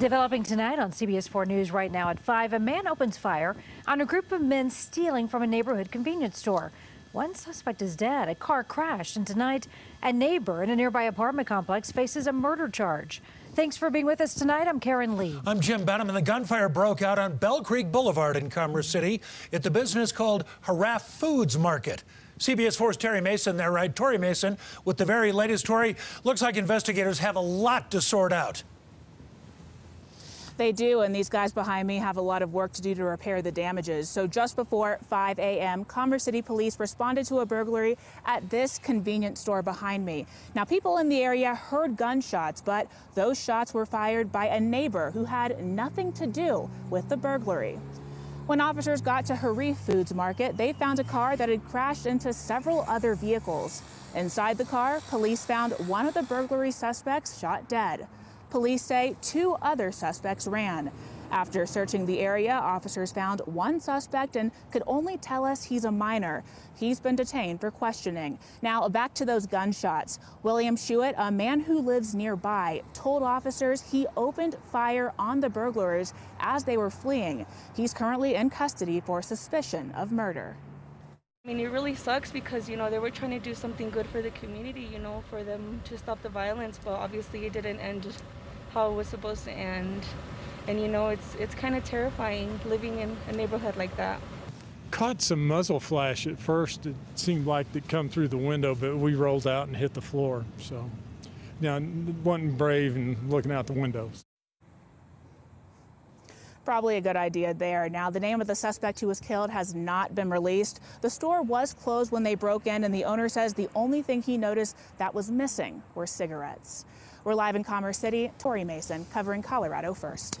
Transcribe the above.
Developing tonight on CBS 4 News right now at 5, a man opens fire on a group of men stealing from a neighborhood convenience store. One suspect is dead. A car crashed, and tonight, a neighbor in a nearby apartment complex faces a murder charge. Thanks for being with us tonight. I'm Karen Leigh. I'm Jim Benemann, and the gunfire broke out on Belle Creek Boulevard in Commerce City at the business called Haraff Foods Market. CBS 4's Terry Mason there, right? Tori Mason with the very latest story. Looks like investigators have a lot to sort out. They do, and these guys behind me have a lot of work to do to repair the damages. So just before 5 a.m., Commerce City Police responded to a burglary at this convenience store behind me. Now, people in the area heard gunshots, but those shots were fired by a neighbor who had nothing to do with the burglary. When officers got to Harif Foods Market, they found a car that had crashed into several other vehicles. Inside the car, police found one of the burglary suspects shot dead. Police say two other suspects ran. After searching the area, officers found one suspect and could only tell us he's a minor. He's been detained for questioning. Now, back to those gunshots. William Schuette, a man who lives nearby, told officers he opened fire on the burglars as they were fleeing. He's currently in custody for suspicion of murder. I mean, it really sucks because, you know, they were trying to do something good for the community, you know, for them to stop the violence, but obviously it didn't end how it was supposed to end. And you know, it's it's kind of terrifying living in a neighborhood like that. Caught some muzzle flash at first. It seemed like it come through the window, but we rolled out and hit the floor. So, now wasn't brave and looking out the windows. Probably a good idea there. Now, the name of the suspect who was killed has not been released. The store was closed when they broke in, and the owner says the only thing he noticed that was missing were cigarettes. We're live in Commerce City. Tori Mason covering Colorado First.